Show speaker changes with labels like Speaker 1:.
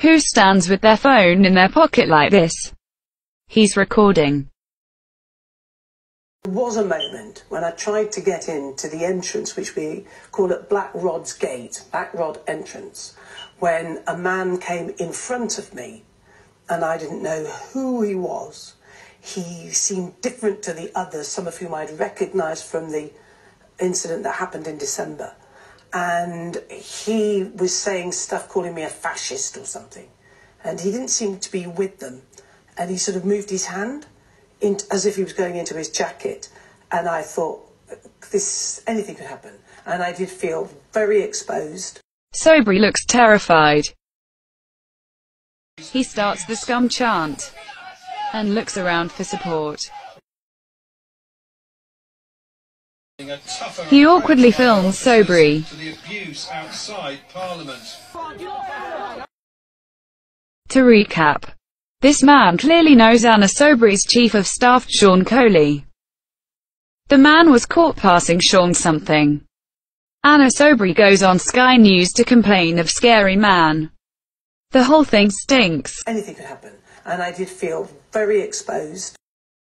Speaker 1: who stands with their phone in their pocket like this. He's recording.
Speaker 2: There was a moment when I tried to get into the entrance, which we call it Black Rod's Gate, Black Rod entrance, when a man came in front of me and I didn't know who he was. He seemed different to the others, some of whom I'd recognised from the incident that happened in December. And he was saying stuff, calling me a fascist or something. And he didn't seem to be with them. And he sort of moved his hand in, as if he was going into his jacket. And I thought, this, anything could happen. And I did feel very exposed.
Speaker 1: Soubry looks terrified. He starts the scum chant and looks around for support. He awkwardly films Soubry.
Speaker 3: To
Speaker 1: recap, this man clearly knows Anna Soubry's chief of staff, Sean Coley. The man was caught passing Sean something. Anna Soubry goes on Sky News to complain of Scary Man. The whole thing stinks.
Speaker 2: Anything could happen. And I did feel very exposed.